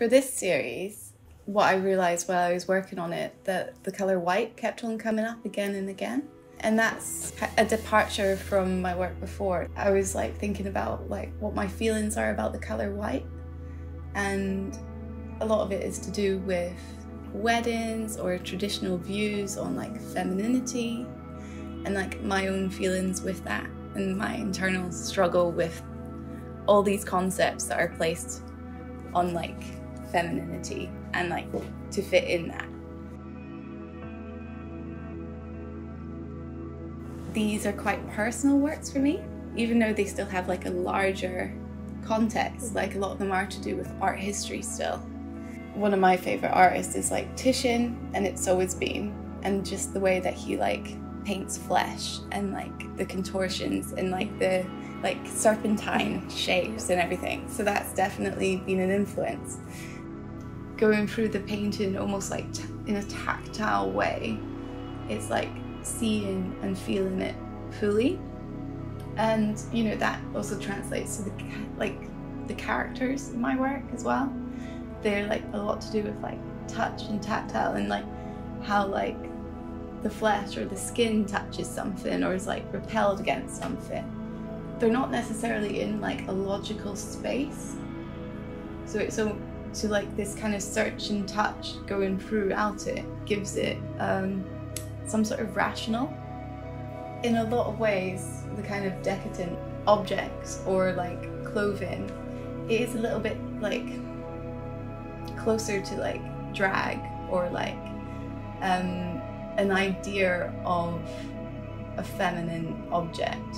For this series, what I realised while I was working on it that the colour white kept on coming up again and again. And that's a departure from my work before. I was like thinking about like what my feelings are about the colour white. And a lot of it is to do with weddings or traditional views on like femininity and like my own feelings with that and my internal struggle with all these concepts that are placed on like femininity and like to fit in that. These are quite personal works for me, even though they still have like a larger context, like a lot of them are to do with art history still. One of my favorite artists is like Titian, and it's always been, and just the way that he like paints flesh and like the contortions and like the like serpentine shapes and everything. So that's definitely been an influence. Going through the painting almost like in a tactile way, it's like seeing and feeling it fully. And you know that also translates to the like the characters in my work as well. They're like a lot to do with like touch and tactile and like how like the flesh or the skin touches something or is like repelled against something they're not necessarily in like a logical space. So it's so to like this kind of search and touch going throughout it gives it um, some sort of rational. In a lot of ways, the kind of decadent objects or like clothing, it is a little bit like closer to like drag or like um, an idea of a feminine object